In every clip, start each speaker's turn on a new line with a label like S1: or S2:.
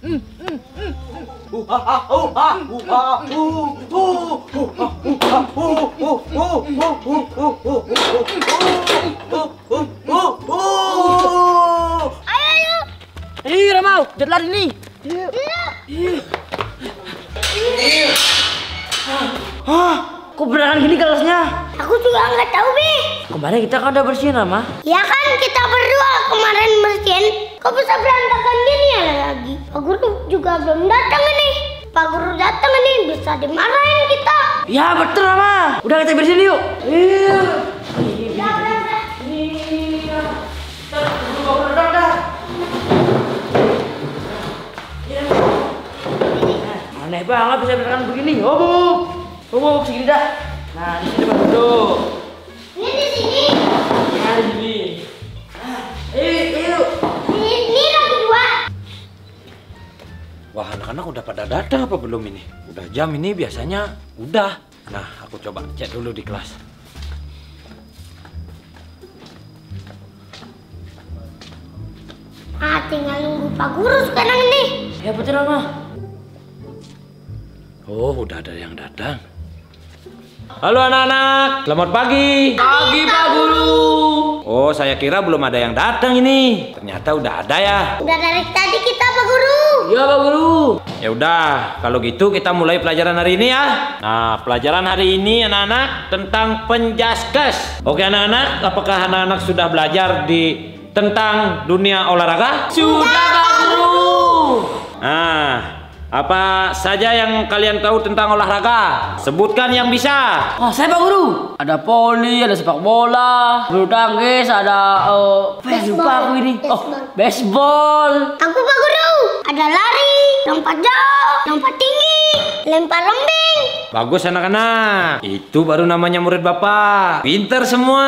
S1: Ih, Ramau, jangan lari nih. Hah? Kok beneran gini kelasnya?
S2: Aku juga nggak tahu, Bi.
S1: Kemarin kita kan udah bersihin, Rama.
S2: Ya kan kita berdua kemarin bersihin. Kok bisa berantakan gini ya lagi? Pak Guru juga belum datang nih. Pak Guru datang nih bisa dimarahin kita.
S1: Ya betul, Rama. Udah kita bersihin yuk. Iya.
S2: Udah.
S1: Iya. Udah, udah. Aneh banget bisa beneran begini. Oh, bu. Oh, bu, segini dah. Nah, di sini duduk.
S3: Wah, anak-anak udah pada datang apa belum ini? Udah jam ini biasanya udah. Nah, aku coba cek dulu di kelas.
S2: Ah, tinggal nunggu Pak Guru sekarang nih.
S1: Ya betul, Rama.
S3: Oh, udah ada yang datang. Halo anak-anak, selamat pagi.
S1: Pagi, Pak Guru.
S3: Oh, saya kira belum ada yang datang ini. Ternyata udah ada ya.
S2: Udah dari tadi kita Pak Guru.
S1: Ya, Pak Guru.
S3: Ya udah, kalau gitu kita mulai pelajaran hari ini ya. Nah, pelajaran hari ini anak-anak tentang penjaskes. Oke anak-anak, apakah anak-anak sudah belajar di tentang dunia olahraga?
S1: Sudah, Pak Guru.
S3: Nah, apa saja yang kalian tahu tentang olahraga? Sebutkan yang bisa.
S1: Oh, saya Pak Guru. Ada poli, ada sepak bola, bulu tangkis, ada eh apa ya, lupa aku ini. Oh, baseball.
S2: Aku Pak Guru. Ada lari, lompat jauh, lompat tinggi, lempar lembing.
S3: Bagus anak-anak. Itu baru namanya murid Bapak. Pinter semua.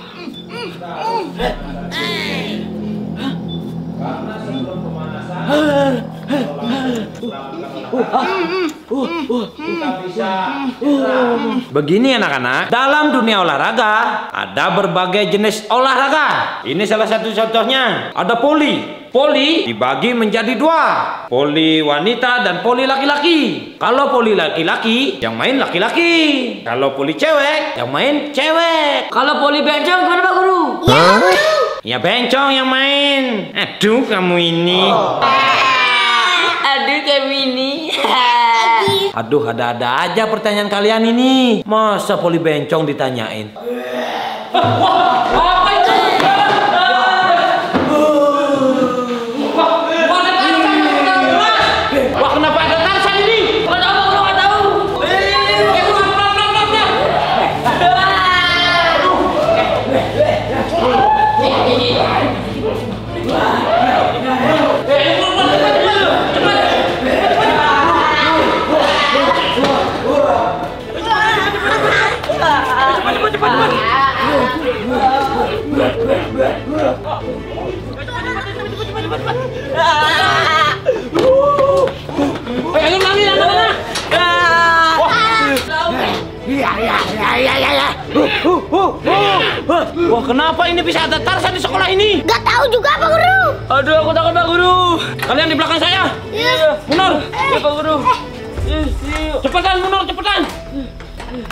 S3: Hã? Begini anak-anak, dalam dunia olahraga ada berbagai jenis olahraga. Ini salah satu contohnya. Ada poli. Poli dibagi menjadi dua. Poli wanita dan poli laki-laki. Kalau poli laki-laki, yang main laki-laki. Kalau poli cewek, yang main cewek.
S1: Kalau poli bencong gimana Pak Guru?
S2: Ya.
S3: Ya bencong yang main. Aduh kamu ini.
S1: Aduh kami ini.
S3: Aduh ada-ada aja pertanyaan kalian ini. Masa poli bencong ditanyain? Wah kenapa ini bisa ada Tarsan di sekolah ini?
S2: Gak tahu juga Pak Guru.
S1: Aduh, aku takut Pak Guru.
S3: Kalian di belakang saya.
S2: Iya.
S3: Mundur.
S1: Ya Pak Guru.
S3: Cepetan mundur, cepetan.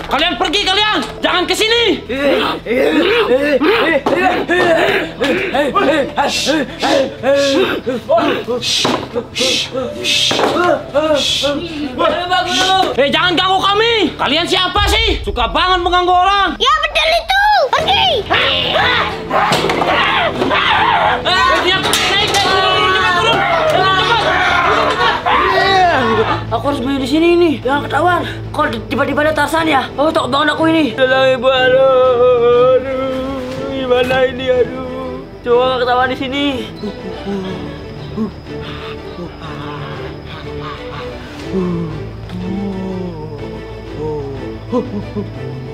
S3: Kalian pergi kalian. Jangan ke sini. Eh jangan ganggu kami. Kalian siapa sih? Suka banget mengganggu orang.
S2: Ya betul itu. Pergi.
S3: Eh dia
S1: Aku harus beli di sini nih. Jangan ketahuan. Kok tiba-tiba ada Tarsan ya? Oh, takut banget aku ini. Tolong ibu, aduh, aduh, gimana ini, aduh. Coba nggak ketahuan di sini.
S3: Kita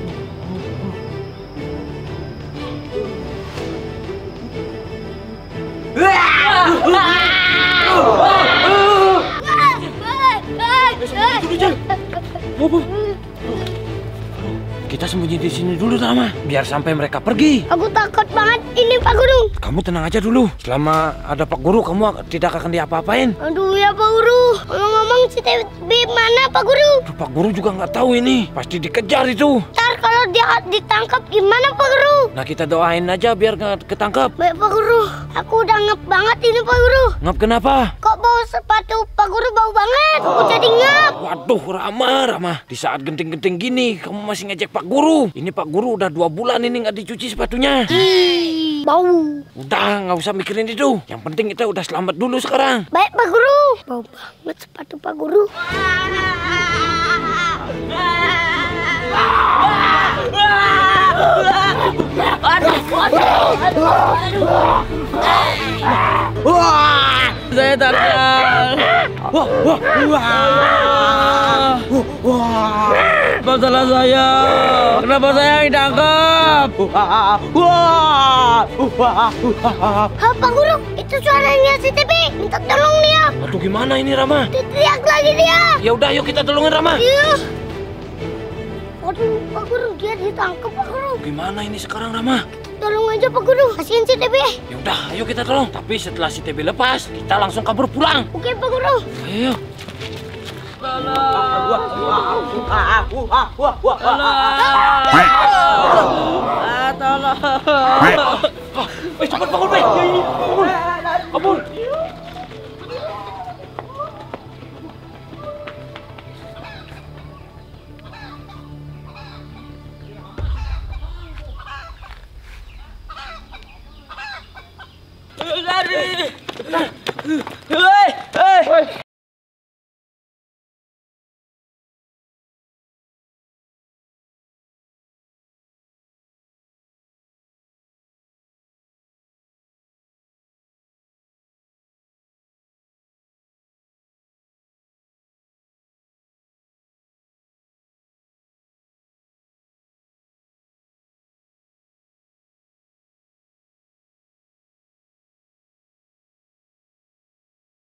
S3: sembunyi di sini dulu Rama, biar sampai mereka pergi.
S2: Aku takut banget ini Pak Guru.
S3: Kamu tenang aja dulu. Selama ada Pak Guru, kamu tidak akan diapa-apain.
S2: Aduh ya Pak Guru. Ngomong-ngomong si TB mana Pak Guru?
S3: Aduh, Pak Guru juga nggak tahu ini. Pasti dikejar itu.
S2: Ntar kalau dia ditangkap gimana Pak Guru?
S3: Nah kita doain aja biar nggak ketangkap.
S2: Baik Pak Guru. Aku udah ngep banget ini Pak Guru.
S3: Ngap kenapa?
S2: Kok bau sepatu Pak Guru bau banget? Aku jadi ngap.
S3: Waduh, Rama, Rama. Di saat genting-genting gini, kamu masih ngejek Pak Guru. Ini Pak Guru udah dua bulan ini nggak dicuci sepatunya.
S2: Ih, bau.
S3: Udah, nggak usah mikirin itu. Yang penting kita udah selamat dulu sekarang.
S2: Baik Pak Guru. Bau banget sepatu Pak Guru.
S1: Wah, saya Tarsan. Wah, wah, wah. Wah. Apa salah saya? Kenapa saya yang ditangkap? Wah,
S2: Pak Guru, itu suaranya si TB. Minta tolong dia.
S3: Aduh, gimana ini Rama?
S2: Dia Teriak lagi dia.
S3: Ya udah, yuk kita tolongin Rama.
S2: Iya. Waduh, Pak Guru, dia ditangkap Pak Guru.
S3: Gimana ini sekarang Rama?
S2: Tolong aja Pak Guru. Kasihin si TB.
S3: Ya udah, ayo kita tolong. Tapi setelah si TB lepas, kita langsung kabur pulang.
S2: Oke Pak Guru.
S3: Ayo.
S1: Tolong.
S3: Eh, cepat bangun, Bay. Bangun. Bangun.